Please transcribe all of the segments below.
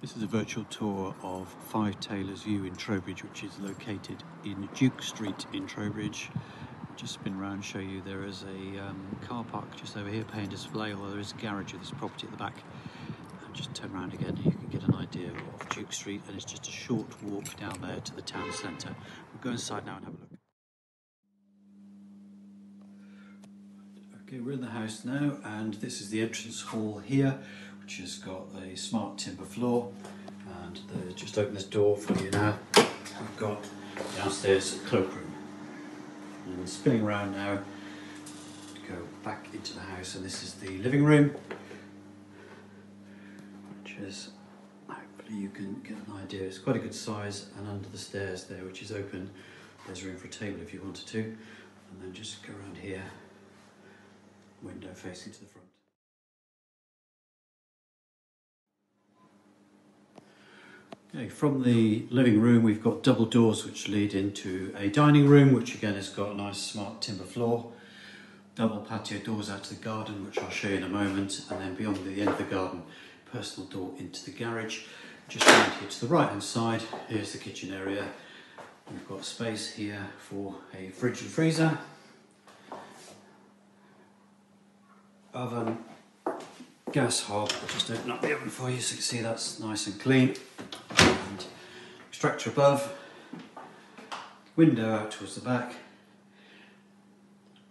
This is a virtual tour of Five Taylors View in Trowbridge, which is located in Duke Street in Trowbridge. Just spin around, show you there is a um, car park just over here, paying display, although there is a garage of this property at the back. And just turn around again, you can get an idea of Duke Street, and it's just a short walk down there to the town centre. We'll go inside now and have a look. Okay, we're in the house now, and this is the entrance hall here, which has got a smart timber floor. And the, just open this door for you now. We've got downstairs cloakroom. And spinning around now, go back into the house, and this is the living room, which is hopefully you can get an idea. It's quite a good size, and under the stairs there, which is open, there's room for a table if you wanted to. And then just go around here window facing to the front. Okay, from the living room we've got double doors which lead into a dining room which again has got a nice smart timber floor. Double patio doors out to the garden which I'll show you in a moment and then beyond the end of the garden personal door into the garage. Just around here to the right hand side here's the kitchen area. We've got space here for a fridge and freezer oven, gas hob. I'll just open up the oven for you so you can see that's nice and clean. Extractor above, window out towards the back,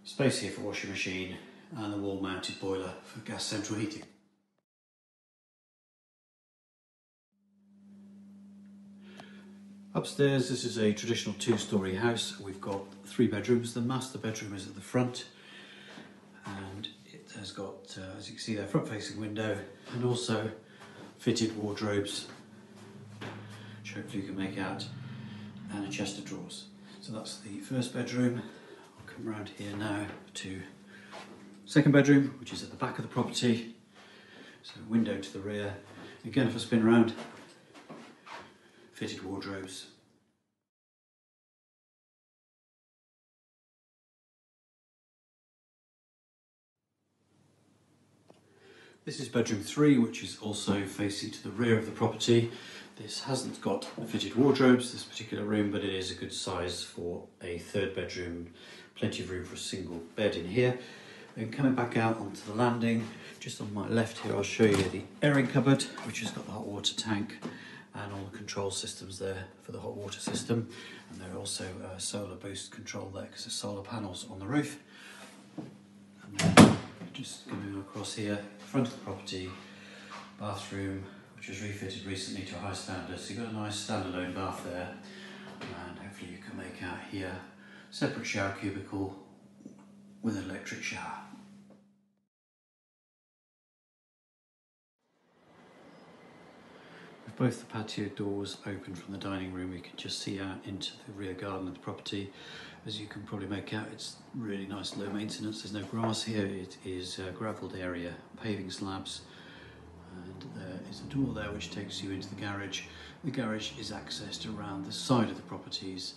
space here for washing machine, and a wall mounted boiler for gas central heating. Upstairs, this is a traditional two-storey house. We've got three bedrooms. The master bedroom is at the front and it has got, uh, as you can see there, front-facing window and also fitted wardrobes, which hopefully you can make out, and a chest of drawers. So that's the first bedroom. I'll come around here now to second bedroom, which is at the back of the property. So window to the rear. Again, if I spin around, fitted wardrobes, This is bedroom three, which is also facing to the rear of the property. This hasn't got fitted wardrobes, this particular room, but it is a good size for a third bedroom. Plenty of room for a single bed in here. And coming back out onto the landing, just on my left here, I'll show you the airing cupboard, which has got the hot water tank and all the control systems there for the hot water system. And there are also solar boost control there because there's solar panels on the roof. And just coming across here, front of the property, bathroom, which was refitted recently to a high standard. So you've got a nice standalone bath there, and hopefully you can make out here, separate shower cubicle with an electric shower. With both the patio doors open from the dining room, we can just see out into the rear garden of the property. As you can probably make out, it's really nice, low maintenance. There's no grass here. It is a gravelled area, paving slabs, and there it's a door there which takes you into the garage. The garage is accessed around the side of the properties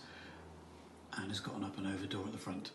and has got an up and over door at the front.